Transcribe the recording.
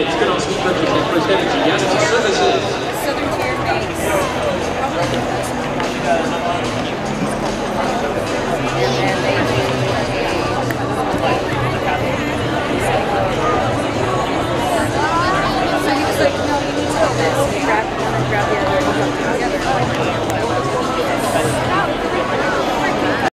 it's going to speak perfectly presented Yes, services.